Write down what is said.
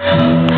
Música